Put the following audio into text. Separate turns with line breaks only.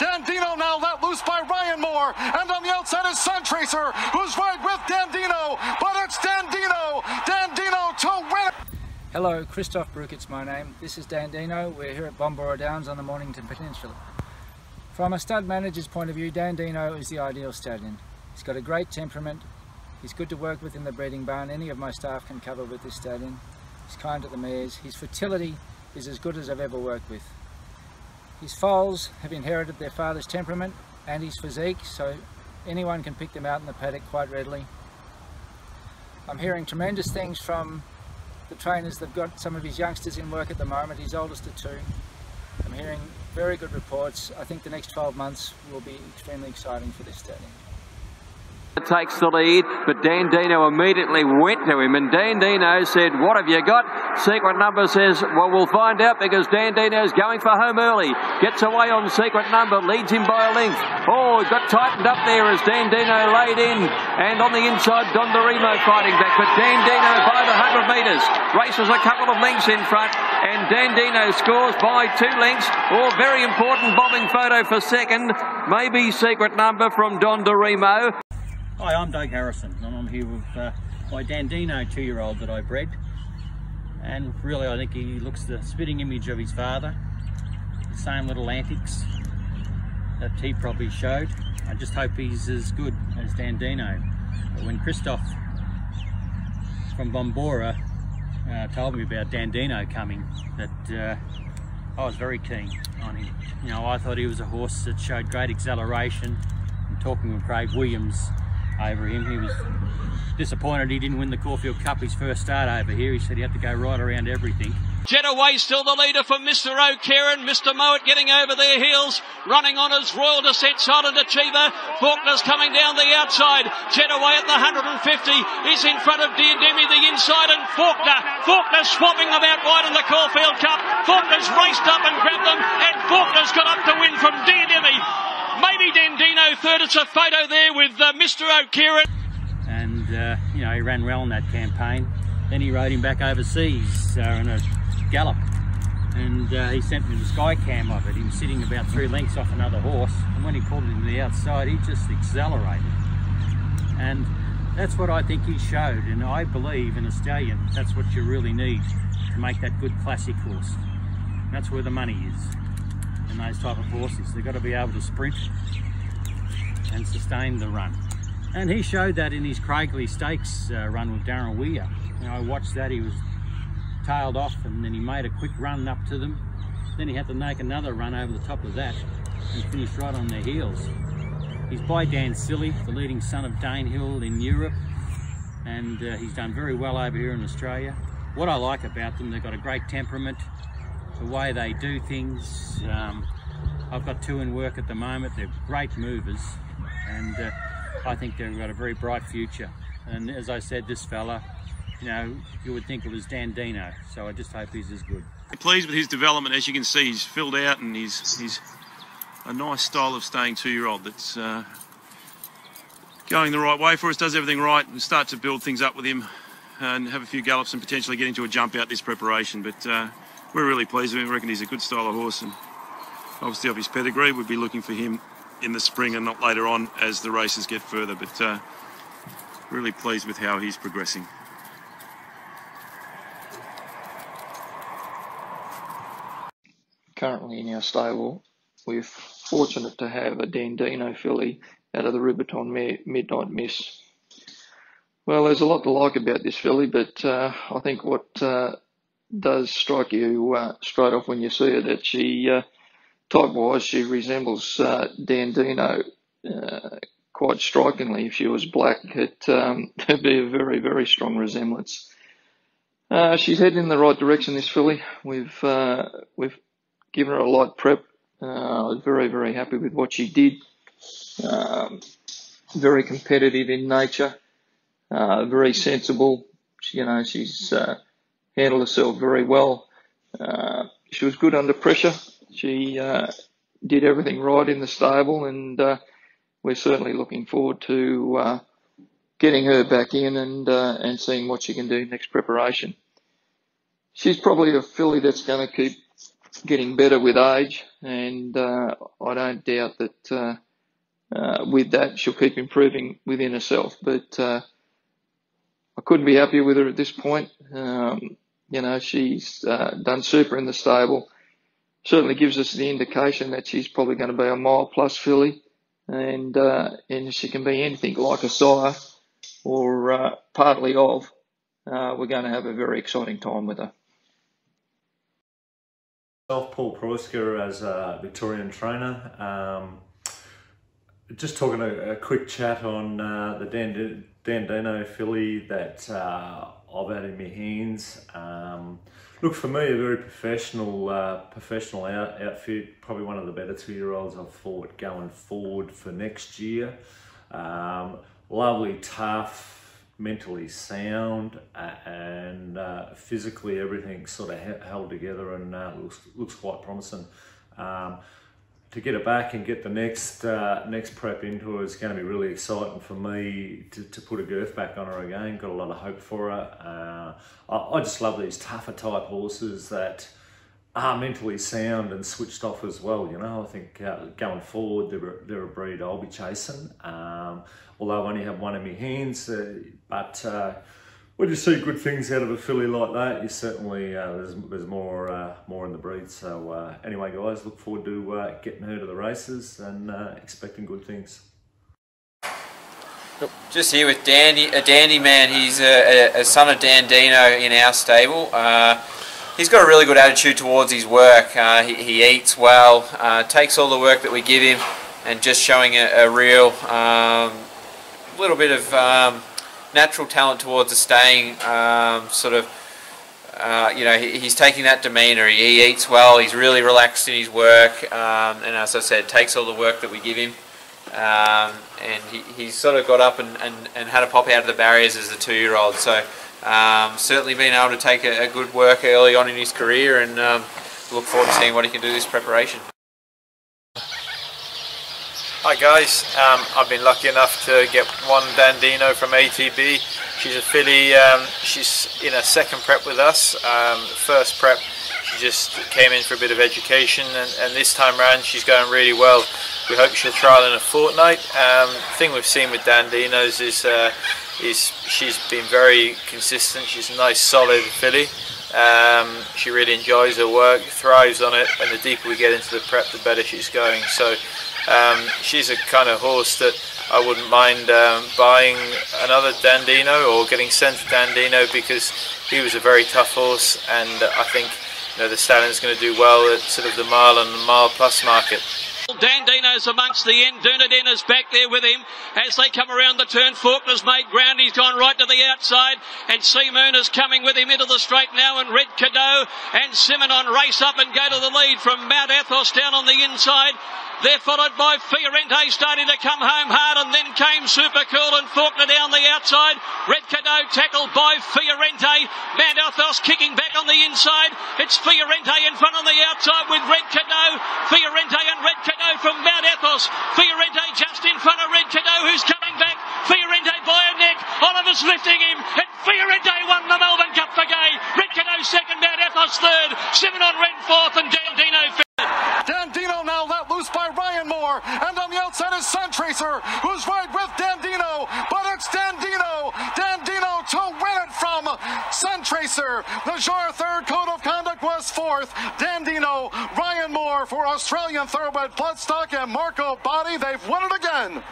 Dandino now let loose by Ryan Moore. And on the outside is Sun Tracer, who's right with Dandino. But it's Dandino. Dandino to win.
Hello, Christoph Brookett's my name. This is Dandino. We're here at Bombora Downs on the Mornington Peninsula. From a stud manager's point of view, Dandino is the ideal stallion. He's got a great temperament. He's good to work with in the breeding barn. Any of my staff can cover with this stallion. He's kind to the mares. His fertility is as good as I've ever worked with. His foals have inherited their father's temperament and his physique, so anyone can pick them out in the paddock quite readily. I'm hearing tremendous things from the trainers that have got some of his youngsters in work at the moment, his oldest of two. I'm hearing very good reports. I think the next 12 months will be extremely exciting for this stallion
takes the lead, but Dandino immediately went to him, and Dandino said, what have you got? Secret Number says, well, we'll find out because Dandino's going for home early. Gets away on Secret Number, leads him by a length. Oh, got tightened up there as Dandino laid in, and on the inside, Don fighting back, but Dandino by the 100 metres, races a couple of lengths in front, and Dandino scores by two lengths. Oh, very important bombing photo for second, maybe Secret Number from Don.
Hi, I'm Doug Harrison and I'm here with uh, my Dandino two-year-old that I bred. And really I think he looks the spitting image of his father. The same little antics that he probably showed. I just hope he's as good as Dandino. But when Christoph from Bombora uh, told me about Dandino coming that uh, I was very keen on him. You know I thought he was a horse that showed great acceleration and talking with Craig Williams over him. He was disappointed he didn't win the Caulfield Cup his first start over here. He said he had to go right around everything.
Jet Away still the leader for Mr. O'Ceirin. Mr. Moet getting over their heels. Running on his Royal Descent Silent Achiever. Fawkner's coming down the outside. Jet Away at the 150 is in front of Diademi the inside and Fawkner. Fawkner swapping them out wide in the Caulfield Cup. Fawkner's raced up and grabbed them and Fawkner's got up to win from Diademi. Third. It's a photo there with uh, Mr. O'Ceirin.
And, uh, you know, he ran well in that campaign. Then he rode him back overseas uh, in a gallop. And uh, he sent me the sky cam of it. He was sitting about three lengths off another horse. And when he pulled him to the outside, he just accelerated. And that's what I think he showed. And I believe in a stallion, that's what you really need to make that good classic horse. And that's where the money is in those type of horses. They've got to be able to sprint and sustain the run. And he showed that in his Craiglee Stakes uh, run with Darren Weir. You know, I watched that, he was tailed off and then he made a quick run up to them. Then he had to make another run over the top of that and finished right on their heels. He's by Dansili, the leading son of Danehill in Europe, and uh, he's done very well over here in Australia. What I like about them, they've got a great temperament, the way they do things. Um, I've got two in work at the moment. They're great movers and uh, I think they've got a very bright future. And as I said, this fella, you know, you would think it was Dandino. So I just hope he's as good.
Pleased with his development. As you can see, he's filled out and he's, he's a nice style of staying two-year-old that's uh, going the right way for us, does everything right and start to build things up with him and have a few gallops and potentially get into a jump out this preparation. But uh, we're really pleased with him. Reckon he's a good style of horse and obviously of his pedigree, we'd be looking for him in the spring and not later on as the races get further. But uh, really pleased with how he's progressing.
Currently in our stable, we're fortunate to have a Dandino filly out of the Rubiton Midnight Miss. Well, there's a lot to like about this filly, but uh, I think what uh, does strike you uh, straight off when you see her that she, uh, type-wise, she resembles uh, Dandino uh, quite strikingly. If she was black, it, um, would be a very, very strong resemblance. Uh, she's heading in the right direction, this filly. We've uh, we've given her a light prep. I was very, very happy with what she did. Um, very competitive in nature, very sensible. You know, she's handled herself very well. Uh, she was good under pressure. She uh, did everything right in the stable, and uh, we're certainly looking forward to uh, getting her back in and uh, and seeing what she can do next preparation. She's probably a filly that's going to keep getting better with age, and uh, I don't doubt that uh, uh, with that she'll keep improving within herself. But uh, I couldn't be happier with her at this point. Um, you know, she's uh, done super in the stable. Certainly gives us the indication that she's probably going to be a mile plus filly, and uh, and she can be anything like a sire or partly of. we're going to have a very exciting time with her
Paul Preusker, as a Victorian trainer. Um, just talking a, a, quick chat on uh, the Dan, filly that uh, I've had in my hands. Um, look, for me, a very professional uh, professional out, outfit, probably one of the better two-year-olds I've fought going forward for next year. Um, lovely, tough, mentally sound and uh, physically everything sort of held together and uh, looks looks quite promising. Um, to get it back and get the next uh, next prep into her is going to be really exciting for me to, to put a girth back on her again. Got a lot of hope for her. Uh, I, I, just love these tougher type horses that are mentally sound and switched off as well. You know, I think uh, going forward, they're, they're a breed I'll be chasing. Um, although I only have one in my hands, uh, but uh, when you see good things out of a filly like that, you certainly uh, there's there's more uh, more in the breed. So uh, anyway, guys, look forward to getting her to the races and expecting good things.
Just here with Dandy, a dandy man. He's a, a, son of Dandino in our stable he's got a really good attitude towards his work. Uh, he, he, eats well, uh, takes all the work that we give him, and just showing a, a real um, little bit of um, natural talent towards the staying um, sort of. Uh, you know, he, he's taking that demeanour. He, eats well. He's really relaxed in his work, um, and as I said, takes all the work that we give him. Um, and he, he's sort of got up and, and, and had a pop out of the barriers as a two-year-old. So um, certainly been able to take a, a, good work early on in his career and um, look forward to seeing what he can do this preparation.
Hi guys, um, I've been lucky enough to get one Dandino from ATB. She's a filly, um, she's in a second prep with us. Um, first prep she just came in for a bit of education and, and, this time round she's going really well. We hope she'll trial in a fortnight. Um, thing we've seen with Dandinos is uh, is she's been very consistent. She's a nice, solid filly. Um, she really enjoys her work, thrives on it, and the deeper we get into the prep, the better she's going. So um, she's a kind of horse that I wouldn't mind um, buying another Dandino or getting sent to Dandino because he was a very tough horse, and I think you know, the stallion's going to do well at sort of the mile and the mile plus market.
Dandino's amongst the end. Dunaden's back there with him as they come around the turn. Fawkner's made ground. He's gone right to the outside. And Sea Moon is coming with him into the straight now. And Red Cadeau and Simenon race up and go to the lead from Mount Athos down on the inside. They're followed by Fiorente starting to come home hard and then came Super Cool and Fawkner down the outside. Red Cadeau tackled by Fiorente. Mount Athos kicking back on the inside. It's Fiorente in front on the outside with Red Cadeau. Fiorente and Red Cadeau from Mount Athos. Fiorente just in front of Red Cadeau who's coming back. Fiorente by a neck. Oliver's lifting him. And Fiorente won the Melbourne Cup for Gai. Red Cadeau second, Mount Athos third. Simenon Red fourth and Dandino fifth.
Dandino now let loose by Ryan Moore. And on the outside is Sun Tracer, who's right with Dandino. But it's Dandino. Dandino to win it from Jar third code of conduct was fourth. Dandino, Ryan Moore for Australian Thoroughbred Bloodstock and Marco Botti. They've won it again.